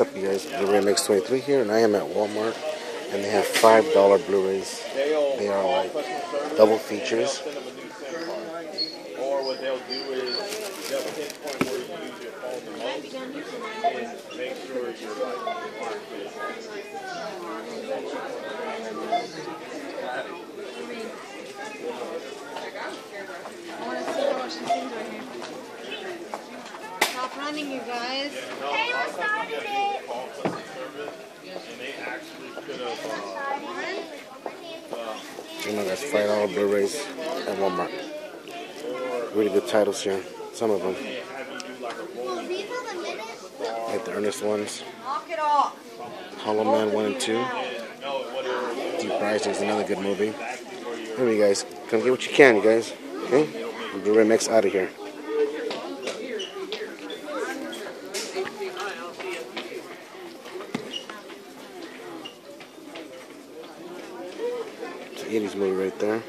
What's up, you guys? Blu-ray Mex 23 here, and I am at Walmart, and they have $5 Blu-rays. They are like double features. Service and they actually could have uh, You know, that's $5 Blu-rays at Walmart. Really good titles here. Some of them, have you do like a roll Well, these are the minutes. Ernest ones. Knock it off. Hollow Man 1 and 2. Deep Rising is another good movie. Here you guys. Come get what you can, you guys. Okay? Blu-ray Mex out of here. 80s movie right there.